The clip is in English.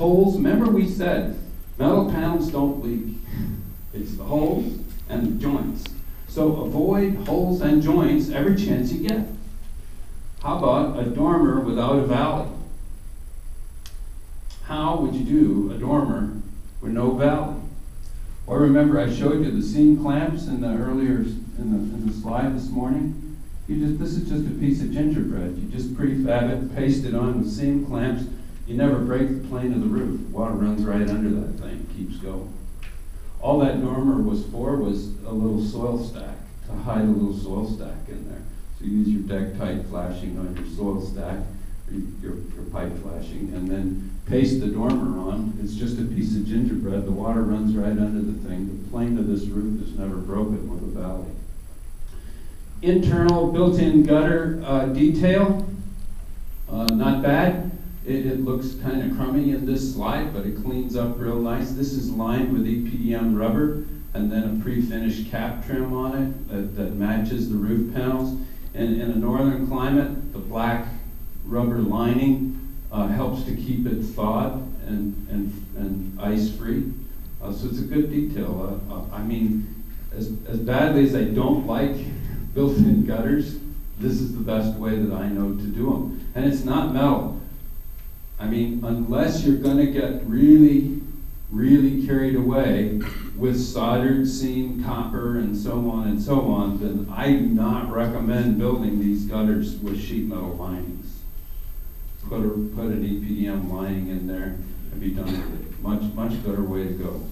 holes, remember we said, metal panels don't leak. It's the holes and the joints. So avoid holes and joints every chance you get. How about a dormer without a valley? How would you do a dormer with no valley? Or remember, I showed you the seam clamps in the earlier, in the, in the slide this morning? You just, this is just a piece of gingerbread. You just prefab it, paste it on with seam clamps. You never break the plane of the roof. Water runs right under that thing, keeps going. All that dormer was for was a little soil stack, to hide a little soil stack in there. So you use your deck tight flashing on your soil stack, your, your pipe flashing, and then paste the dormer on. It's just a piece of gingerbread. The water runs right under the thing. The plane of this roof is never broken with a valley. Internal built-in gutter uh, detail, uh, not bad. It, it looks kind of crummy in this slide, but it cleans up real nice. This is lined with EPDM rubber and then a pre-finished cap trim on it that, that matches the roof panels. And in a northern climate, the black rubber lining uh, helps to keep it thawed and, and, and ice-free. Uh, so it's a good detail. Uh, uh I mean, as, as badly as I don't like built-in gutters, this is the best way that I know to do them. And it's not metal. I mean, unless you're going to get really, really carried away with soldered seam copper and so on and so on, then I do not recommend building these gutters with sheet metal linings. Put, a, put an EPDM lining in there and be done with it. Much, much better way to go.